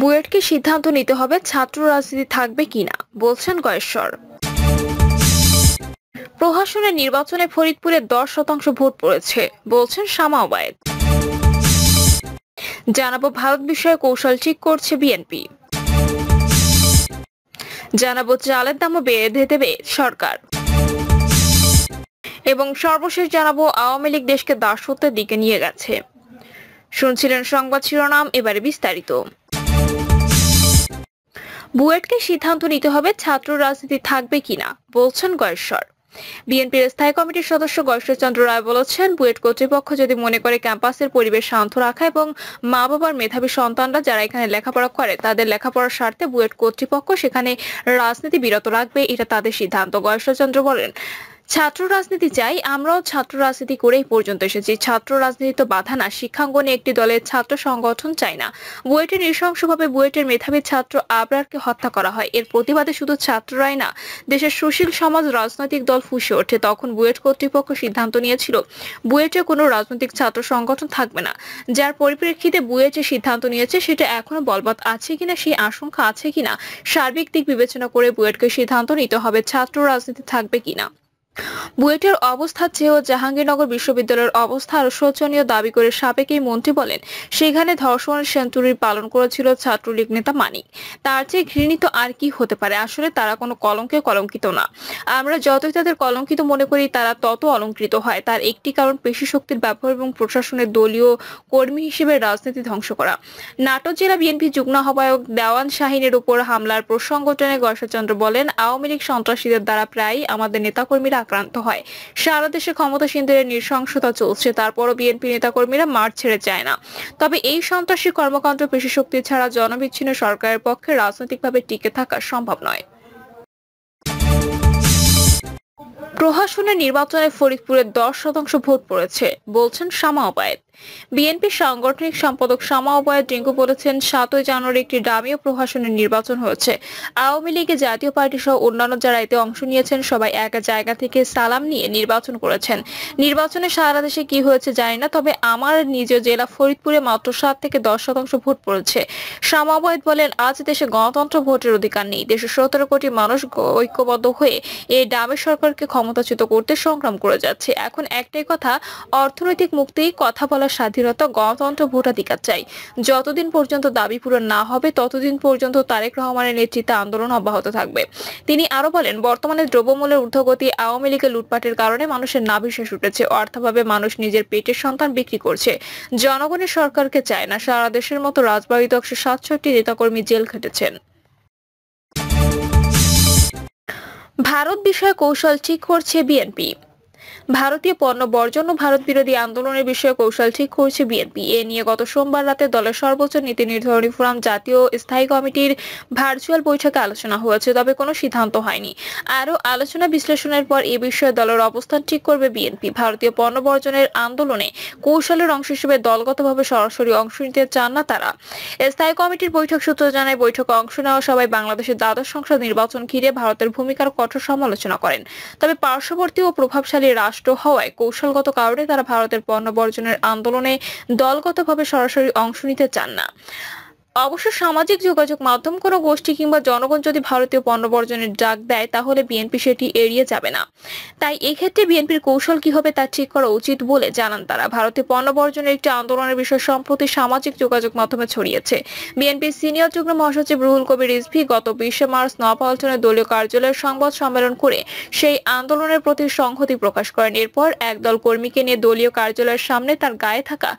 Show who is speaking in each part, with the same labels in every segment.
Speaker 1: বুয়েটকে সিদ্ধান্ত নিতে হবে ছাত্র রাজনীতি থাকবে কিনা বলছেন গয়েশ্বর প্রহাসনের নির্বাচনে ফরিদপুরে দশ শতাংশ ভোট পড়েছে বলছেন শামা ওবায়দ জানাবো ভারত বিষয়ে কৌশল ঠিক করছে বিএনপি জানাবো চালের দামও বেঁধে দেবে সরকার এবং সর্বশেষ জানাবো আওয়ামী লীগ দেশকে দাসত্বের দিকে নিয়ে গেছে শুনছিলেন সংবাদ শিরোনাম এবারে বিস্তারিত বুয়েটকে সিদ্ধান্ত নিতে হবে ছাত্র রাজনীতি থাকবে কিনা বলছেন গয়েশ্বর বিএনপির স্থায়ী কমিটির সদস্য গয়েশ্বরচন্দ্র রায় বলেছেন বুয়েট কর্তৃপক্ষ যদি মনে করে ক্যাম্পাসের পরিবেশ শান্ত রাখা এবং মা বাবার মেধাবী সন্তানরা যারা এখানে লেখাপড়া করে তাদের লেখাপড়ার স্বার্থে বুয়েট কর্তৃপক্ষ সেখানে রাজনীতি বিরত রাখবে এটা তাদের সিদ্ধান্ত গয়েশ্বরচন্দ্র বলেন ছাত্র রাজনীতি চাই আমরাও ছাত্র রাজনীতি করেই পর্যন্ত এসেছি ছাত্র রাজনীতি তো বাধা না শিক্ষাঙ্গনে একটি দলের ছাত্র সংগঠন চাই না বুয়েটের নৃশংসভাবে বুয়েটের মেধাবী ছাত্র আবরারকে হত্যা করা হয় এর প্রতিবাদে শুধু ছাত্ররাই না দেশের সুশীল সমাজ রাজনৈতিক দল ফুসে ওঠে তখন বুয়েট কর্তৃপক্ষ সিদ্ধান্ত নিয়েছিল বুয়েটে কোনো রাজনৈতিক ছাত্র সংগঠন থাকবে না যার পরিপ্রেক্ষিতে বুয়েটে সিদ্ধান্ত নিয়েছে সেটা এখনো বলবৎ আছে কিনা সেই আশঙ্কা আছে কিনা সার্বিক দিক বিবেচনা করে বুয়েটকে সিদ্ধান্ত নিতে হবে ছাত্র রাজনীতি থাকবে কিনা বুয়েটের অবস্থা চেয়েও জাহাঙ্গীরনগর বিশ্ববিদ্যালয়ের অবস্থা আরো শোচনীয় দাবি করে সাবেক এই মন্ত্রী বলেন সেখানে ধর্ষণ সেন্তুরি পালন করেছিল ছাত্রলীগ নেতা মানিক তার চেয়ে ঘৃণিত আর কি হতে পারে আসলে তারা কোনো কলঙ্কে কলঙ্কিত না আমরা যতই তাদের কলঙ্কিত মনে করি তারা তত অলঙ্কৃত হয় তার একটি কারণ পেশি শক্তির ব্যবহার এবং প্রশাসনের দলীয় কর্মী হিসেবে রাজনীতি ধ্বংস করা নাটোর জেলা বিএনপি যুগ্ম আহ্বায়ক দেওয়ান শাহিনের উপর হামলার প্রসঙ্গ টেনে বলেন আওয়ামী লীগ সন্ত্রাসীদের দ্বারা প্রায়ই আমাদের নেতাকর্মীরা আক্রান্ত হয় সারা দেশে ক্ষমতাসীনদের নৃশংসতা চলছে তারপরও বিএনপি নেতাকর্মীরা মাঠ ছেড়ে যায় না তবে এই সন্ত্রাসী কর্মকাণ্ড শক্তি ছাড়া জনবিচ্ছিন্ন সরকারের পক্ষে রাজনৈতিকভাবে টিকে থাকা সম্ভব নয় প্রশাসনের নির্বাচনে ফরিদপুরে দশ শতাংশ ভোট পড়েছে বলছেন শামা বিএনপি সাংগঠনিক সম্পাদক সমাবয়া ডেঙ্গু বলেছেন সাতই জানুয়ারি একটি ডামীয় প্রশাসনের নির্বাচন হয়েছে আওয়ামী লীগে জাতীয় পার্টি সহ অন্যান্য যারা এতে অংশ নিয়েছেন সবাই এক জায়গা থেকে সালাম নিয়ে নির্বাচন করেছেন নির্বাচনে সারা দেশে কি হয়েছে জানি না তবে আমার নিজ জেলা ফরিদপুরে মাত্র সাত থেকে দশ শতাংশ ভোট পড়েছে সামাবয়েদ বলেন আজ দেশে গণতন্ত্র ভোটের অধিকার নেই দেশের সতেরো কোটি মানুষ ঐক্যবদ্ধ হয়ে এই ডামে সরকারকে ক্ষমতাচ্যুত করতে সংগ্রাম করে যাচ্ছে এখন একটাই কথা অর্থনৈতিক মুক্তি কথা বলা আমরা স্বাধীনতা গণতন্ত্র ভোটাধিকার চাই যতদিন পর্যন্ত দাবি পূরণ না হবে ততদিন পর্যন্ত তারেক রহমানের নেতৃত্বে আন্দোলন অব্যাহত থাকবে তিনি আরো বলেন বর্তমানে দ্রব্যমূল্যের ঊর্ধ্বগতি আওয়ামী লীগের লুটপাটের কারণে মানুষের শেষ উঠেছে অর্থাভাবে মানুষ নিজের পেটের সন্তান বিক্রি করছে জনগণের সরকারকে চায় না সারা দেশের মতো রাজবাড়িতে একশো সাতষট্টি নেতাকর্মী জেল খেটেছেন ভারত বিষয়ে কৌশল ঠিক করছে বিএনপি ভারতীয় পণ্য বর্জন ও ভারত বিরোধী আন্দোলনের বিষয়ে কৌশল ঠিক করেছে বিএনপি এ নিয়ে গত সোমবার রাতে দলের সর্বোচ্চ নীতি নির্ধারণী ফোরাম জাতীয় স্থায়ী কমিটির ভার্চুয়াল বৈঠকে আলোচনা হয়েছে তবে কোনো সিদ্ধান্ত হয়নি আরও আলোচনা বিশ্লেষণের পর এ বিষয়ে দলের অবস্থান ঠিক করবে বিএনপি ভারতীয় পণ্য বর্জনের আন্দোলনে কৌশলের অংশ হিসেবে দলগতভাবে সরাসরি অংশ নিতে চান না তারা স্থায়ী কমিটির বৈঠক সূত্র জানায় বৈঠকে অংশ নেওয়া সবাই বাংলাদেশের দ্বাদশ সংসদ নির্বাচন ঘিরে ভারতের ভূমিকার কঠোর সমালোচনা করেন তবে পার্শ্ববর্তী ও প্রভাবশালী রাষ্ট্র হওয়ায় কৌশলগত কারণে তারা ভারতের পণ্য বর্জনের আন্দোলনে দলগতভাবে সরাসরি অংশ নিতে চান না অবশ্য সামাজিক যোগাযোগ মাধ্যম কোনো গোষ্ঠী কিংবা জনগণ যদি ভারতীয় পণ্য বর্জনের ডাক দেয় তাহলে বিএনপি সেটি এড়িয়ে যাবে না তাই এক্ষেত্রে বিএনপির কৌশল কি হবে তা ঠিক করা উচিত বলে জানান তারা ভারতীয় পণ্য বর্জনের একটি আন্দোলনের বিষয় সম্প্রতি সামাজিক যোগাযোগ মাধ্যমে ছড়িয়েছে বিএনপির সিনিয়র যুগ্ম মহাসচিব রুহুল কবির রিজভি গত বিশে মার্চ নয়াপল্টনে দলীয় কার্যালয়ের সংবাদ সম্মেলন করে সেই আন্দোলনের প্রতি সংহতি প্রকাশ করেন এরপর একদল কর্মীকে নিয়ে দলীয় কার্যালয়ের সামনে তার গায়ে থাকা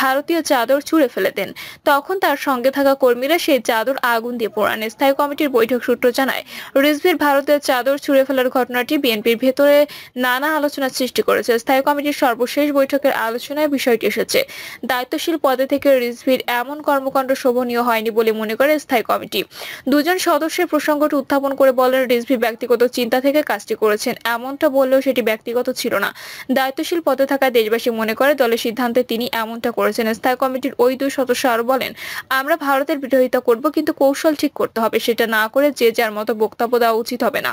Speaker 1: ভারতীয় চাদর ছুঁড়ে ফেলে দেন তখন তার সঙ্গে থাকা থাকা কর্মীরা সেই চাদর আগুন দিয়ে পোড়ান স্থায়ী কমিটির বৈঠক সূত্র জানায় রিজভির ভারতের চাদর ছুড়ে ফেলার ঘটনাটি বিএনপির ভেতরে নানা আলোচনা সৃষ্টি করেছে স্থায়ী কমিটির সর্বশেষ বৈঠকের আলোচনায় বিষয়টি এসেছে দায়িত্বশীল পদে থেকে রিজভির এমন কর্মকাণ্ড শোভনীয় হয়নি বলে মনে করে স্থায়ী কমিটি দুজন সদস্যের প্রসঙ্গটি উত্থাপন করে বলেন রিজভি ব্যক্তিগত চিন্তা থেকে কাজটি করেছেন এমনটা বললেও সেটি ব্যক্তিগত ছিল না দায়িত্বশীল পদে থাকা দেশবাসী মনে করে দলের সিদ্ধান্তে তিনি এমনটা করেছেন স্থায়ী কমিটির ওই দুই সদস্য আরো বলেন আমরা ভারতের বিরোধিতা করব কিন্তু কৌশল ঠিক করতে হবে সেটা না করে যে যার মতো বক্তব্য দেওয়া উচিত হবে না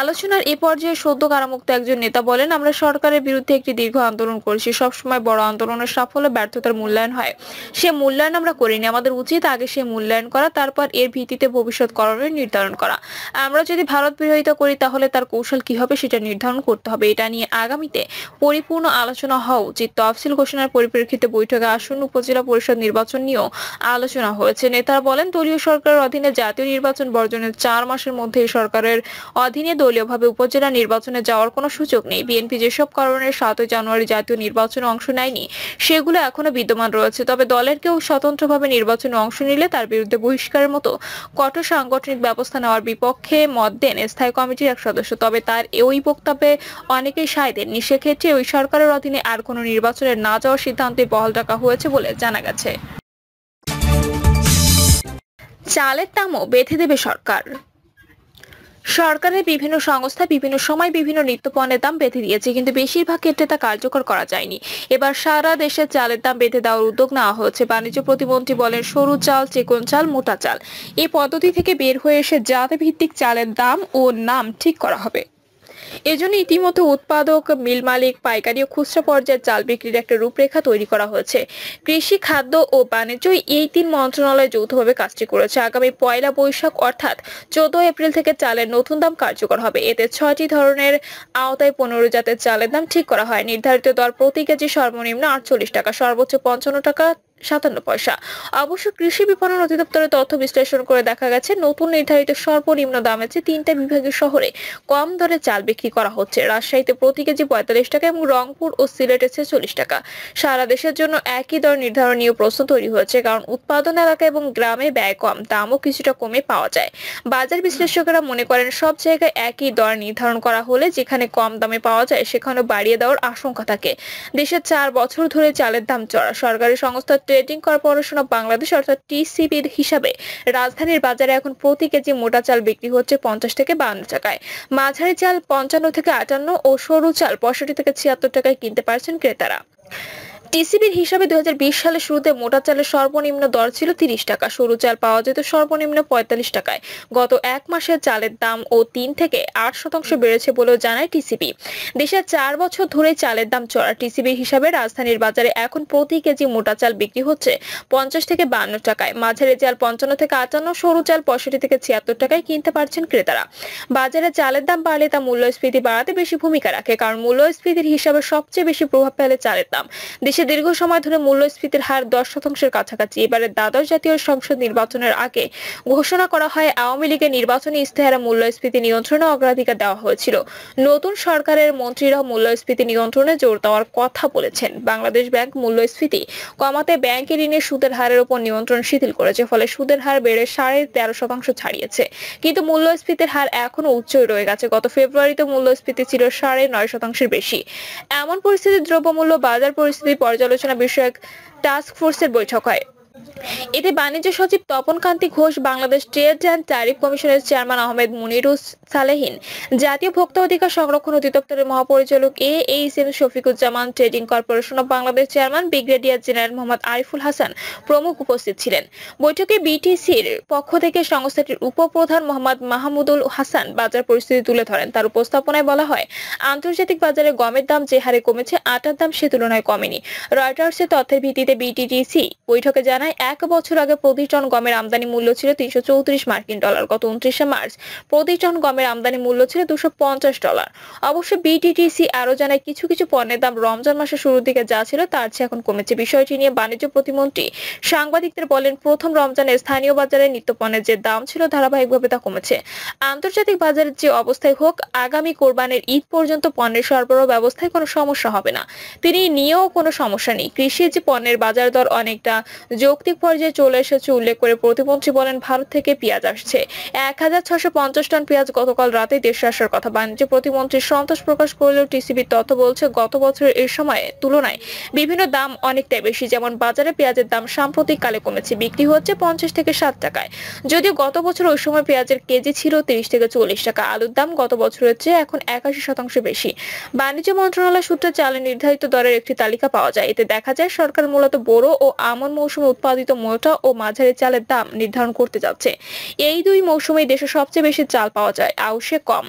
Speaker 1: আলোচনার এ পর্যায়ে সদ্য কারামুক্ত একজন নেতা বলেন আমরা সরকারের বিরুদ্ধে একটি দীর্ঘ আন্দোলন করেছি সবসময় বড় আন্দোলনের সাফল্য ব্যর্থতার মূল্যায়ন হয় সে মূল্যায়ন আমরা করিনি আমাদের উচিত আগে সে মূল্যায়ন করা তারপর এর ভিত্তিতে ভবিষ্যৎ করণের নির্ধারণ করা আমরা যদি ভারত বিরোধিতা করি তাহলে তার কৌশল কি হবে সেটা নির্ধারণ করতে হবে এটা নিয়ে আগামীতে পরিপূর্ণ আলোচনা হওয়া উচিত তফসিল ঘোষণার পরিপ্রেক্ষিতে বৈঠকে আসন্ন উপজেলা পরিষদ নির্বাচন নিয়েও আলোচনা হয়েছে নেতারা বলেন দলীয় সরকারের অধীনে জাতীয় নির্বাচন বর্জনের চার মাসের মধ্যে সরকারের অধীনে দলীয়ভাবে উপজেলা নির্বাচনে যাওয়ার কোনো সুযোগ নেই বিএনপি যেসব কারণে সাতই জানুয়ারি জাতীয় নির্বাচনে অংশ নেয়নি সেগুলো এখনো বিদ্যমান রয়েছে তবে দলের কেউ স্বতন্ত্রভাবে নির্বাচনে অংশ নিলে তার বিরুদ্ধে বহিষ্কারের মতো কঠোর সাংগঠনিক ব্যবস্থা নেওয়ার বিপক্ষে মত দেন স্থায়ী কমিটির এক সদস্য তবে তার ওই বক্তব্যে অনেকেই সায় দেননি সেক্ষেত্রে ওই সরকারের অধীনে আর কোনো নির্বাচনে না যাওয়ার সিদ্ধান্তে বহাল রাখা হয়েছে বলে জানা গেছে চালের দামও বেঁধে দেবে সরকার সরকারের বিভিন্ন সংস্থা বিভিন্ন সময় বিভিন্ন নিত্যপণ্যের দাম বেঁধে দিয়েছে কিন্তু বেশিরভাগ ক্ষেত্রে তা কার্যকর করা যায়নি এবার সারা দেশে চালের দাম বেঁধে দেওয়ার উদ্যোগ নেওয়া হয়েছে বাণিজ্য প্রতিমন্ত্রী বলেন সরু চাল চিকন চাল মোটা চাল এই পদ্ধতি থেকে বের হয়ে এসে জাতিভিত্তিক চালের দাম ও নাম ঠিক করা হবে এজন্য ইতিমধ্যে উৎপাদক মিল মালিক পাইকারি ও খুচরা পর্যায়ের চাল বিক্রির একটা রূপরেখা তৈরি করা হয়েছে কৃষি খাদ্য ও বাণিজ্য এই তিন মন্ত্রণালয় যৌথভাবে কাজটি করেছে আগামী পয়লা বৈশাখ অর্থাৎ চোদ্দ এপ্রিল থেকে চালের নতুন দাম কার্যকর হবে এতে ছয়টি ধরনের আওতায় পনেরো জাতের চালের দাম ঠিক করা হয় নির্ধারিত দর প্রতি কেজি সর্বনিম্ন আটচল্লিশ টাকা সর্বোচ্চ পঞ্চান্ন টাকা সাতান্ন পয়সা অবশ্য কৃষি বিপণন অধিদপ্তরের তথ্য বিশ্লেষণ করে দেখা গেছে নতুন নির্ধারিত সর্বনিম্ন দামে যে তিনটা বিভাগীয় শহরে কম দরে চাল বিক্রি করা হচ্ছে রাজশাহীতে প্রতি কেজি পঁয়তাল্লিশ টাকা এবং রংপুর ও সিলেটে ছেচল্লিশ টাকা সারা দেশের জন্য একই দর নির্ধারণীয় প্রশ্ন তৈরি হয়েছে কারণ উৎপাদন এলাকা এবং গ্রামে ব্যয় কম দামও কিছুটা কমে পাওয়া যায় বাজার বিশ্লেষকেরা মনে করেন সব জায়গায় একই দর নির্ধারণ করা হলে যেখানে কম দামে পাওয়া যায় সেখানে বাড়িয়ে দেওয়ার আশঙ্কা থাকে দেশের চার বছর ধরে চালের দাম চড়া সরকারি সংস্থা ট্রেডিং কর্পোরেশন অব বাংলাদেশ অর্থাৎ টিসিবি হিসাবে রাজধানীর বাজারে এখন প্রতি কেজি মোটা চাল বিক্রি হচ্ছে পঞ্চাশ থেকে বান্ন টাকায় মাঝারি চাল পঞ্চান্ন থেকে আটান্ন ও সরু চাল পঁয়ষট্টি থেকে ছিয়াত্তর টাকায় কিনতে পারছেন ক্রেতারা টিসিবির হিসাবে দু সালে শুরুতে মোটা চালের সর্বনিম্ন দর ছিল তিরিশ টাকা সরু চাল পাওয়া যেত সর্বনিম্ন পঁয়তাল্লিশ টাকায় গত এক মাসে চালের দাম ও তিন থেকে আট শতাংশ বেড়েছে বলেও জানায় টিসিবি দেশে চার বছর ধরে চালের দাম চড়া টিসিবির হিসাবে রাজধানীর বাজারে এখন প্রতি কেজি মোটা চাল বিক্রি হচ্ছে পঞ্চাশ থেকে বান্ন টাকায় মাঝারি চাল পঞ্চান্ন থেকে আটান্ন সরু চাল পঁয়ষট্টি থেকে ছিয়াত্তর টাকায় কিনতে পারছেন ক্রেতারা বাজারে চালের দাম বাড়লে তা মূল্যস্ফীতি বাড়াতে বেশি ভূমিকা রাখে কারণ মূল্যস্ফীতির হিসাবে সবচেয়ে বেশি প্রভাব ফেলে চালের দাম দেশে দেশে দীর্ঘ সময় ধরে মূল্যস্ফীতির হার দশ শতাংশের কাছাকাছি এবারে দ্বাদশ জাতীয় সংসদ নির্বাচনের আগে ঘোষণা করা হয় আওয়ামী লীগের নির্বাচনী ইস্তেহারে মূল্যস্ফীতি নিয়ন্ত্রণে অগ্রাধিকার দেওয়া হয়েছিল নতুন সরকারের মন্ত্রীরা মূল্যস্ফীতি নিয়ন্ত্রণে জোর দেওয়ার কথা বলেছেন বাংলাদেশ ব্যাংক মূল্যস্ফীতি কমাতে ব্যাংকের ঋণের সুদের হারের উপর নিয়ন্ত্রণ শিথিল করেছে ফলে সুদের হার বেড়ে সাড়ে তেরো শতাংশ ছাড়িয়েছে কিন্তু মূল্যস্ফীতির হার এখনো উচ্চই রয়ে গেছে গত ফেব্রুয়ারিতে মূল্যস্ফীতি ছিল সাড়ে নয় শতাংশের বেশি এমন পরিস্থিতি দ্রব্যমূল্য বাজার পরিস্থিতি পর্যালোচনা বিষয়ক টাস্ক ফোর্সের বৈঠক হয় এতে বাণিজ্য সচিব Tapan Kanti Ghosh Bangladesh trade and tariff কমিশনের চেয়ারম্যান আহমেদ মুনিরুস সালেহীন জাতীয় ভোক্তা অধিকার সংরক্ষণ অধিদপ্তরের মহাপরিচালক A H M Shafiquzzaman trading corporation of Bangladesh chairman brigadier general Mohammad Ariful Hasan প্রমুখ উপস্থিত ছিলেন বৈঠকে বিটিসির পক্ষ থেকে সংস্থাটির উপপ্রধান মোহাম্মদ মাহমুদুল হাসান বাজার পরিস্থিতি তুলে ধরেন তার উপস্থাপনায় বলা হয় আন্তর্জাতিক বাজারে গমের দাম যে হারে কমেছে আটার দাম সে তুলনায় কমেনি রয়টার্সের তথ্যের ভিত্তিতে বিটিটিসি বৈঠকে জানায় জানায় এক বছর আগে প্রতি টন গমের আমদানি মূল্য ছিল তিনশো মার্কিন ডলার গত উনত্রিশে মার্চ প্রতি টন গমের আমদানি মূল্য ছিল দুশো ডলার অবশ্য বিটিটিসি আরও জানায় কিছু কিছু পণ্যের দাম রমজান মাসের শুরুর দিকে যা ছিল তার চেয়ে এখন কমেছে বিষয়টি নিয়ে বাণিজ্য প্রতিমন্ত্রী সাংবাদিকদের বলেন প্রথম রমজানে স্থানীয় বাজারে নিত্য পণ্যের যে দাম ছিল ধারাবাহিকভাবে তা কমেছে আন্তর্জাতিক বাজারের যে অবস্থায় হোক আগামী কোরবানের ঈদ পর্যন্ত পণ্যের সরবরাহ ব্যবস্থায় কোনো সমস্যা হবে না তিনি নিয়েও কোনো সমস্যা নেই কৃষির যে পণ্যের বাজার দর অনেকটা যোগ যৌক্তিক পর্যায়ে চলে এসেছে উল্লেখ করে প্রতিমন্ত্রী বলেন ভারত থেকে পেঁয়াজ আসছে এক হাজার ছশো পঞ্চাশ টন পেঁয়াজ গতকাল রাতে দেশে আসার কথা বাণিজ্য প্রতিমন্ত্রী সন্তোষ প্রকাশ করলেও টিসিবির তথ্য বলছে গত বছরের এই সময়ে তুলনায় বিভিন্ন দাম অনেকটাই বেশি যেমন বাজারে পেঁয়াজের দাম সাম্প্রতিক কালে কমেছে বিক্রি হচ্ছে পঞ্চাশ থেকে ষাট টাকায় যদিও গত বছর ওই সময় পেঁয়াজের কেজি ছিল তিরিশ থেকে চল্লিশ টাকা আলুর দাম গত বছরের চেয়ে এখন একাশি শতাংশ বেশি বাণিজ্য মন্ত্রণালয় সূত্রে চালের নির্ধারিত দরের একটি তালিকা পাওয়া যায় এতে দেখা যায় সরকার মূলত বোরো ও আমন মৌসুমে উৎপাদিত মোটা ও মাঝারি চালের দাম নির্ধারণ করতে যাচ্ছে এই দুই মৌসুমে দেশে সবচেয়ে বেশি চাল পাওয়া যায় আউশে কম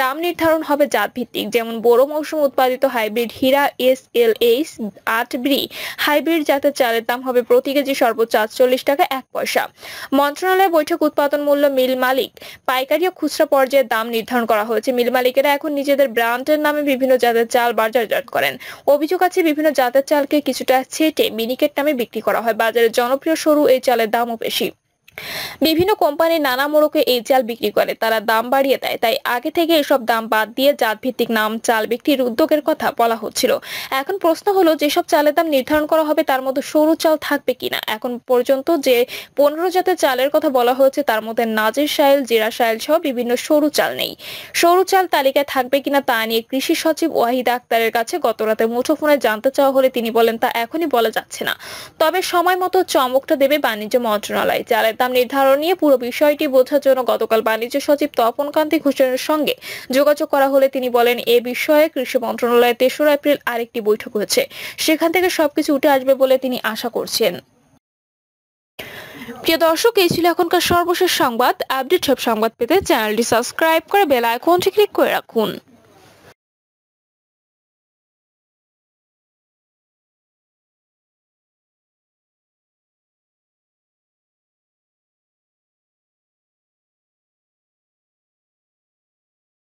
Speaker 1: দাম নির্ধারণ হবে জাত ভিত্তিক যেমন বড় মৌসুম উৎপাদিত hybrid Heera S L H আট ব্রি হাইব্রিড জাতের চালের দাম হবে প্রতি কেজি সর্বোচ্চ আটচল্লিশ টাকা এক পয়সা মন্ত্রণালয় বৈঠক উৎপাদন মূল্য মিল মালিক পাইকারি ও খুচরা পর্যায়ে দাম নির্ধারণ করা হয়েছে মিল মালিকেরা এখন নিজেদের ব্র্যান্ডের নামে বিভিন্ন জাতের চাল বাজারজাত করেন অভিযোগ আছে বিভিন্ন জাতের চালকে কিছুটা ছেটে মিনিকেট নামে বিক্রি করা হয় বাজারে জনপ্রিয় সরু এই চালের দামও বেশি বিভিন্ন কোম্পানি নানা মোড়কে এই চাল বিক্রি করে তারা দাম বাড়িয়ে দেয় তাই আগে থেকে এসব দাম বাদ দিয়ে ভিত্তিক নাম চাল বিক্রির উদ্যোগের কথা বলা হচ্ছিল এখন প্রশ্ন হলো যেসব চালের দাম নির্ধারণ করা হবে তার মধ্যে সরু চাল থাকবে কিনা এখন পর্যন্ত যে পনেরো জাতের চালের কথা বলা হয়েছে তার মধ্যে নাজির সাইল জিরা সাইল সহ বিভিন্ন সরু চাল নেই সরু চাল তালিকায় থাকবে কিনা তা নিয়ে কৃষি সচিব ওয়াহিদ আক্তারের কাছে গতরাতে মুঠোফোনে জানতে চাওয়া হলে তিনি বলেন তা এখনই বলা যাচ্ছে না তবে সময় মতো চমকটা দেবে বাণিজ্য মন্ত্রণালয় চালের দাম দাম নির্ধারণ নিয়ে পুরো বিষয়টি বোঝার জন্য গতকাল বাণিজ্য সচিব তপন কান্তি ঘোষণের সঙ্গে যোগাযোগ করা হলে তিনি বলেন এ বিষয়ে কৃষি মন্ত্রণালয়ে তেসরা এপ্রিল আরেকটি বৈঠক হয়েছে সেখান থেকে সবকিছু উঠে আসবে বলে তিনি আশা করছেন প্রিয় দর্শক এই ছিল এখনকার সর্বশেষ সংবাদ আপডেট সব সংবাদ পেতে চ্যানেলটি সাবস্ক্রাইব করে বেল আইকনটি ক্লিক করে রাখুন